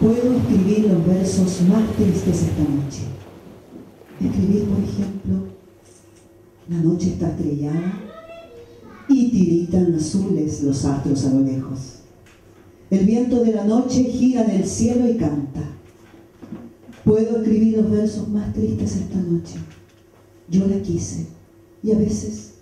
Puedo escribir los versos más tristes esta noche. Escribir, por ejemplo, la noche está estrellada y tiritan azules los astros a lo lejos. El viento de la noche gira en el cielo y canta. Puedo escribir los versos más tristes esta noche. Yo la quise y a veces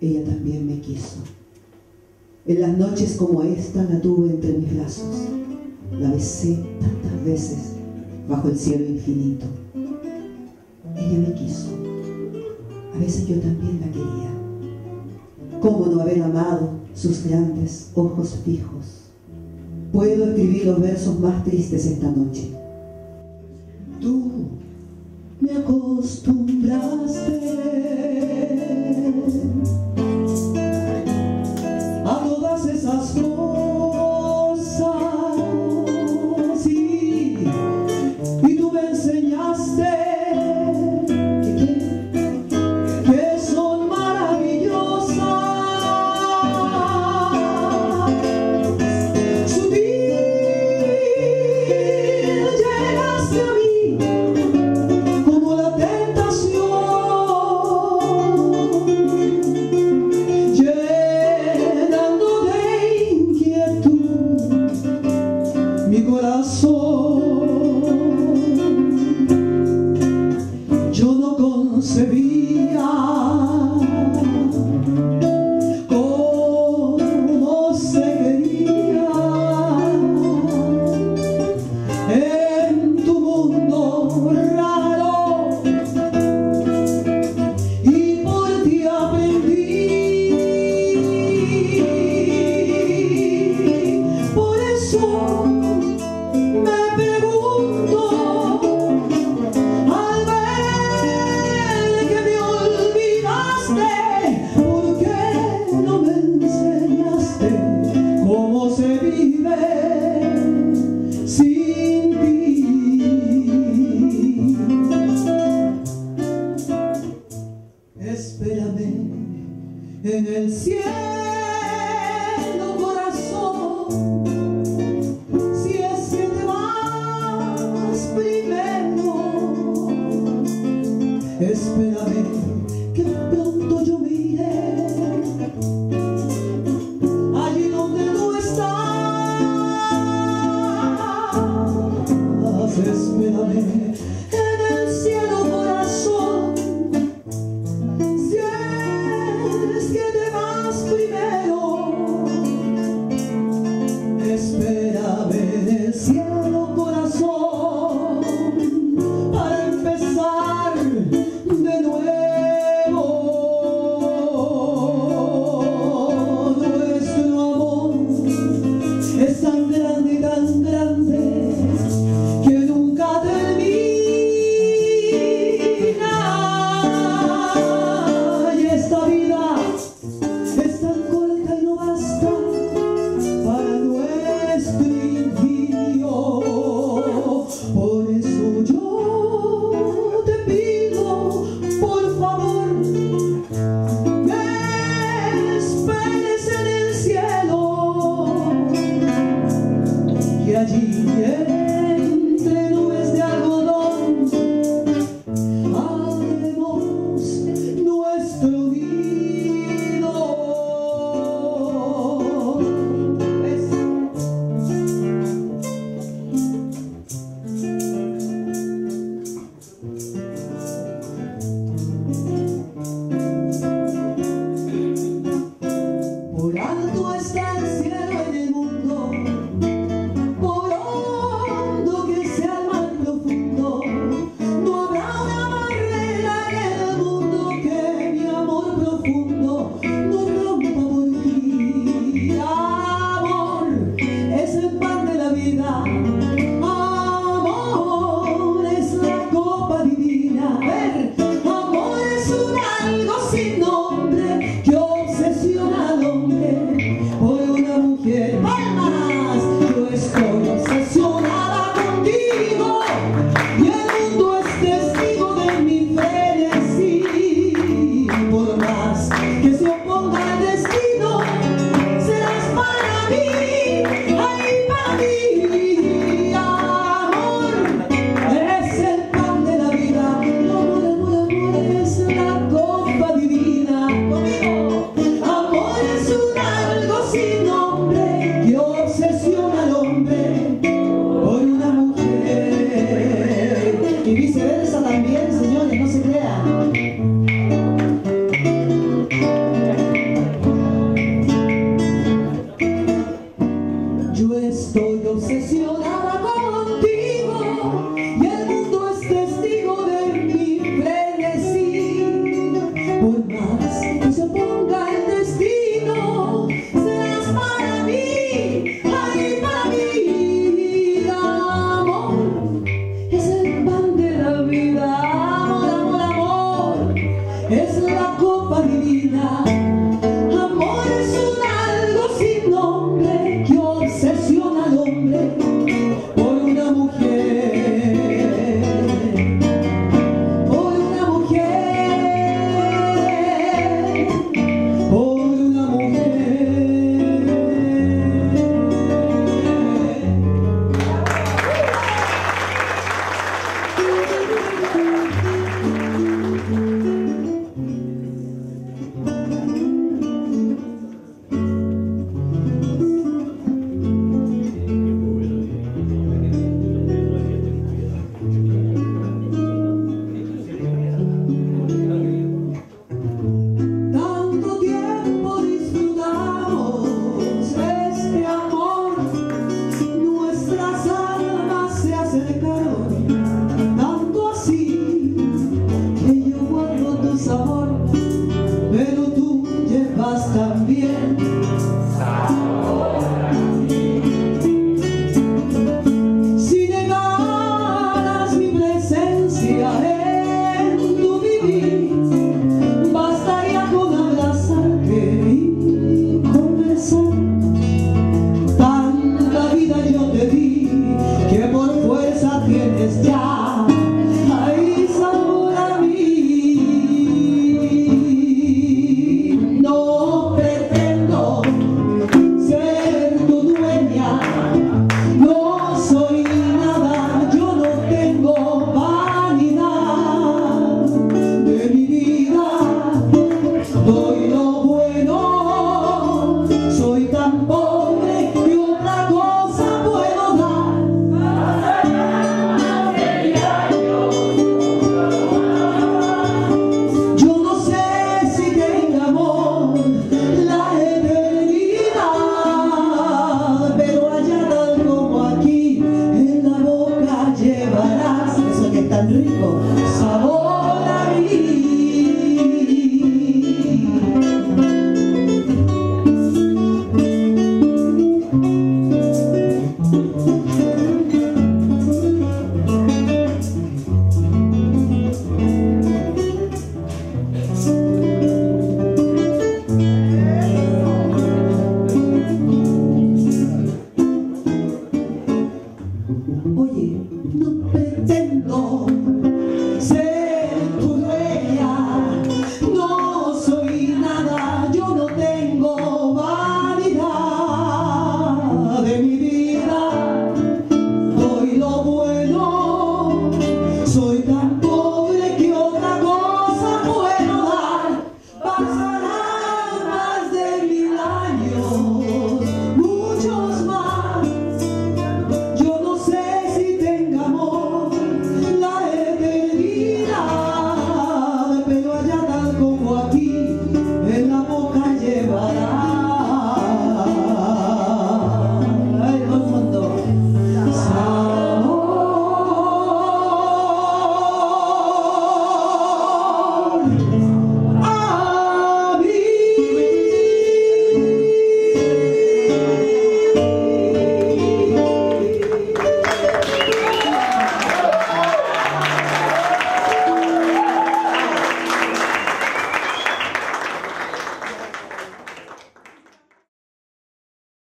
ella también me quiso. En las noches como esta la tuve entre mis brazos. La besé tantas veces bajo el cielo infinito. Ella me quiso. A veces yo también la quería. ¿Cómo no haber amado sus grandes ojos fijos? Puedo escribir los versos más tristes esta noche. Tú me acostumbraste Espérame en el cielo, y